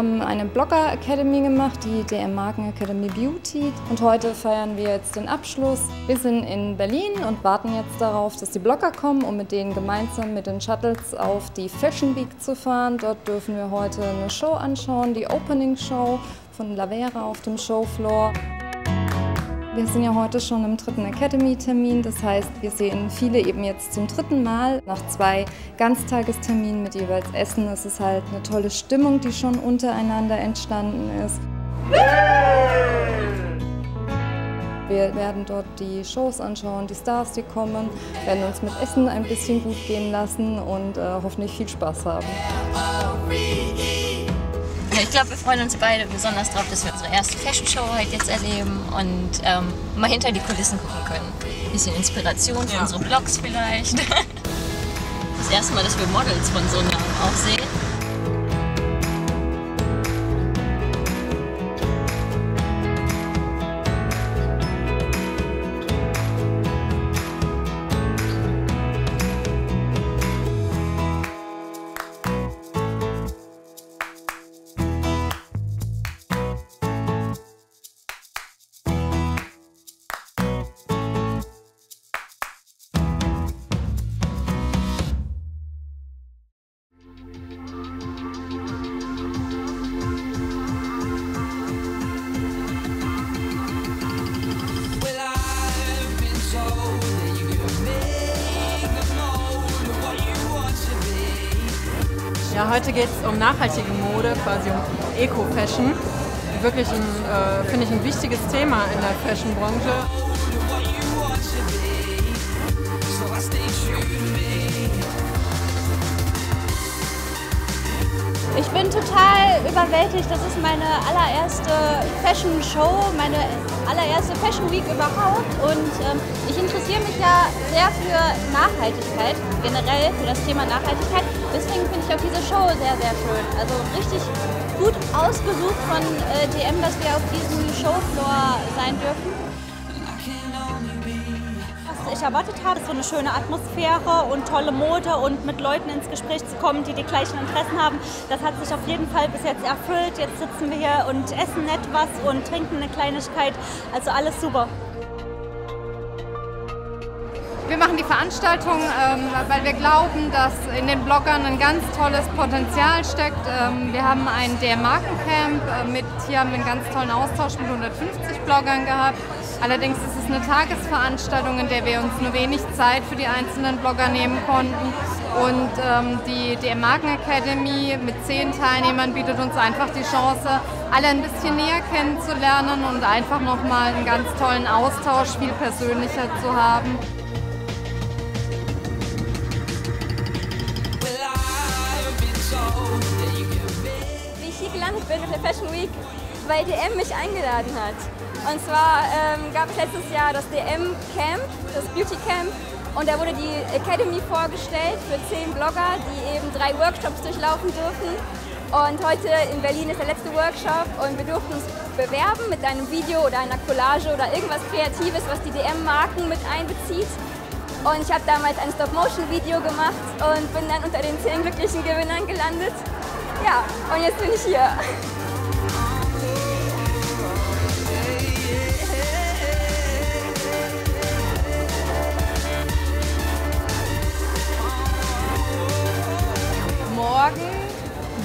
haben eine Blogger Academy gemacht, die DM Marken Academy Beauty. Und heute feiern wir jetzt den Abschluss. Wir sind in Berlin und warten jetzt darauf, dass die Blogger kommen, um mit denen gemeinsam mit den Shuttles auf die Fashion Week zu fahren. Dort dürfen wir heute eine Show anschauen, die Opening Show von Lavera auf dem Showfloor. Wir sind ja heute schon im dritten Academy-Termin, das heißt, wir sehen viele eben jetzt zum dritten Mal. Nach zwei Ganztagesterminen mit jeweils Essen ist es halt eine tolle Stimmung, die schon untereinander entstanden ist. Wir werden dort die Shows anschauen, die Stars, die kommen, werden uns mit Essen ein bisschen gut gehen lassen und äh, hoffentlich viel Spaß haben. Ja, ich glaube, wir freuen uns beide besonders darauf, dass wir unsere erste Fashion Show heute jetzt erleben und ähm, mal hinter die Kulissen gucken können. Ein bisschen Inspiration für ja. unsere Blogs vielleicht. Das erste Mal, dass wir Models von so einem auch sehen. Ja, heute geht es um nachhaltige Mode, quasi um Eco-Fashion. Wirklich, äh, finde ich, ein wichtiges Thema in der Fashion-Branche. Ich bin total überwältigt. Das ist meine allererste Fashion Show, meine allererste Fashion Week überhaupt. Und ähm, ich interessiere mich ja sehr für Nachhaltigkeit, generell für das Thema Nachhaltigkeit. Deswegen finde ich auch diese Show sehr, sehr schön. Also richtig gut ausgesucht von äh, DM, dass wir auf diesem Showfloor sein dürfen ich erwartet habe. So eine schöne Atmosphäre und tolle Mode und mit Leuten ins Gespräch zu kommen, die die gleichen Interessen haben. Das hat sich auf jeden Fall bis jetzt erfüllt. Jetzt sitzen wir hier und essen etwas und trinken eine Kleinigkeit. Also alles super. Wir machen die Veranstaltung, ähm, weil wir glauben, dass in den Bloggern ein ganz tolles Potenzial steckt. Ähm, wir haben ein der Markencamp, äh, mit, hier haben wir einen ganz tollen Austausch mit 150 Bloggern gehabt. Allerdings ist eine Tagesveranstaltung, in der wir uns nur wenig Zeit für die einzelnen Blogger nehmen konnten. Und ähm, die DM Marken Academy mit zehn Teilnehmern bietet uns einfach die Chance, alle ein bisschen näher kennenzulernen und einfach nochmal einen ganz tollen Austausch viel persönlicher zu haben. Wie ich hier gelandet bin mit der Fashion Week, weil DM mich eingeladen hat. Und zwar ähm, gab es letztes Jahr das DM Camp, das Beauty Camp. Und da wurde die Academy vorgestellt für zehn Blogger, die eben drei Workshops durchlaufen dürfen. Und heute in Berlin ist der letzte Workshop und wir durften uns bewerben mit einem Video oder einer Collage oder irgendwas Kreatives, was die DM-Marken mit einbezieht. Und ich habe damals ein Stop-Motion-Video gemacht und bin dann unter den zehn glücklichen Gewinnern gelandet. Ja, und jetzt bin ich hier.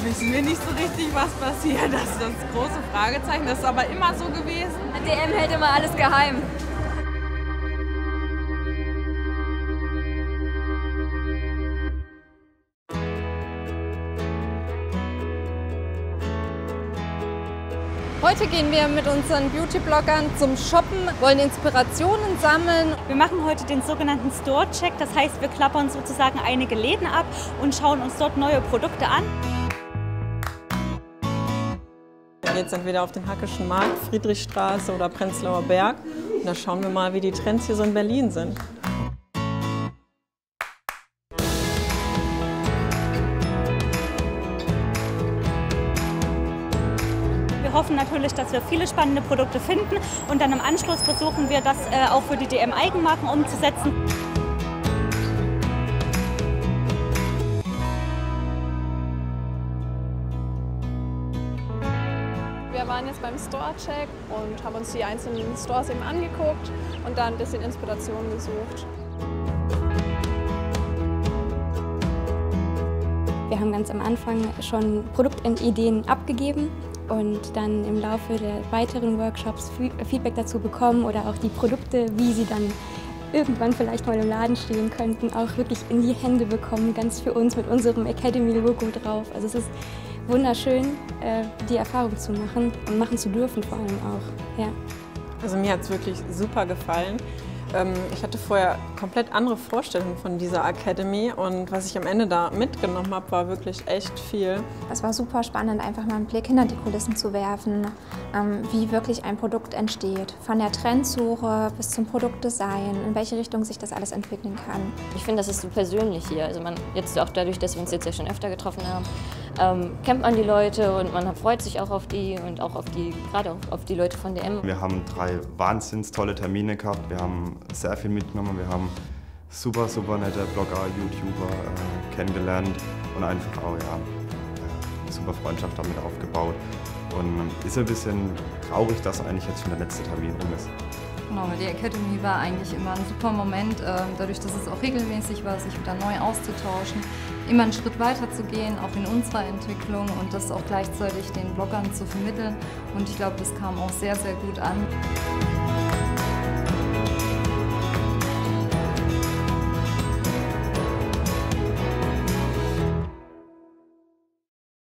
Wissen wir nicht so richtig, was passiert. Das ist das große Fragezeichen. Das ist aber immer so gewesen. DM hält immer alles geheim. Heute gehen wir mit unseren Beauty-Bloggern zum Shoppen, wollen Inspirationen sammeln. Wir machen heute den sogenannten Store-Check, das heißt, wir klappern sozusagen einige Läden ab und schauen uns dort neue Produkte an. Jetzt entweder auf den Hackischen Markt, Friedrichstraße oder Prenzlauer Berg. Und da schauen wir mal, wie die Trends hier so in Berlin sind. Hoffen natürlich, dass wir viele spannende Produkte finden und dann im Anschluss versuchen wir das äh, auch für die DM-Eigenmarken umzusetzen. Wir waren jetzt beim Store-Check und haben uns die einzelnen Stores eben angeguckt und dann ein bisschen Inspiration gesucht. Wir haben ganz am Anfang schon Produktideen abgegeben und dann im Laufe der weiteren Workshops Feedback dazu bekommen oder auch die Produkte, wie sie dann irgendwann vielleicht mal im Laden stehen könnten, auch wirklich in die Hände bekommen, ganz für uns mit unserem Academy-Logo drauf. Also es ist wunderschön, äh, die Erfahrung zu machen und machen zu dürfen vor allem auch. Ja. Also mir hat es wirklich super gefallen. Ähm, ich hatte vorher komplett andere Vorstellungen von dieser Academy und was ich am Ende da mitgenommen habe, war wirklich echt viel. Es war super spannend, einfach mal einen Blick hinter die Kulissen zu werfen, ähm, wie wirklich ein Produkt entsteht. Von der Trendsuche bis zum Produktdesign, in welche Richtung sich das alles entwickeln kann. Ich finde, das ist so persönlich hier. Also man jetzt auch dadurch, dass wir uns jetzt ja schon öfter getroffen haben, ähm, kennt man die Leute und man freut sich auch auf die und auch auf die, gerade auf, auf die Leute von DM. Wir haben drei wahnsinns tolle Termine gehabt. Wir haben sehr viel mitgenommen. Wir haben super, super nette Blogger, YouTuber äh, kennengelernt und einfach auch ja, eine super Freundschaft damit aufgebaut. Und ist ein bisschen traurig, dass eigentlich jetzt schon der letzte Termin rum ist. Genau, die Academy war eigentlich immer ein super Moment, ähm, dadurch, dass es auch regelmäßig war, sich wieder neu auszutauschen, immer einen Schritt weiter zu gehen, auch in unserer Entwicklung und das auch gleichzeitig den Bloggern zu vermitteln. Und ich glaube, das kam auch sehr, sehr gut an.